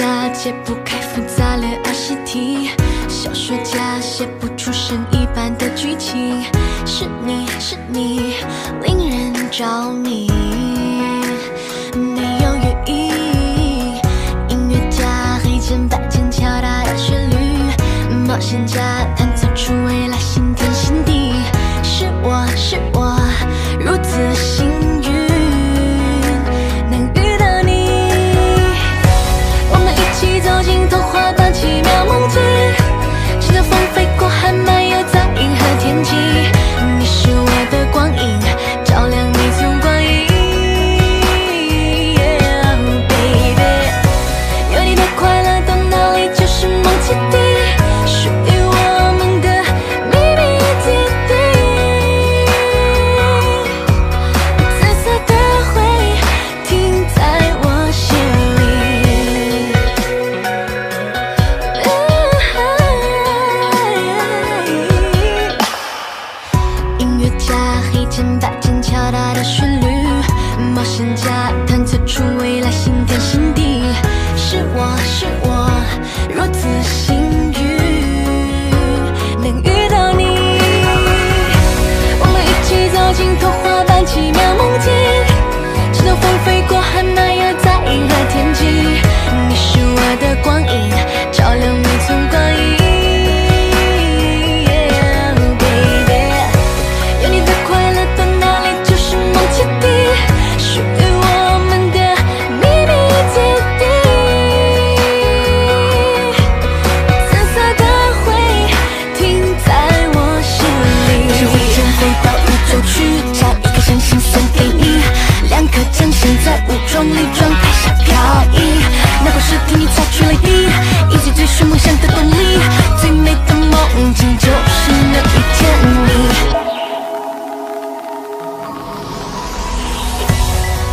家解不开复杂的20题，小说家写不出神一般的剧情，是你是你，令人着迷，没有原因，音乐家黑键白键敲打的旋律，冒险家。只听你擦去泪滴以及追寻梦想的动力最美的梦境就是能遇见你。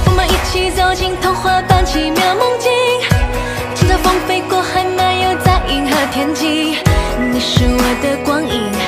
我们一起走进童话般奇妙梦境乘着风飞过海漫游在银河天际。你是我的光影。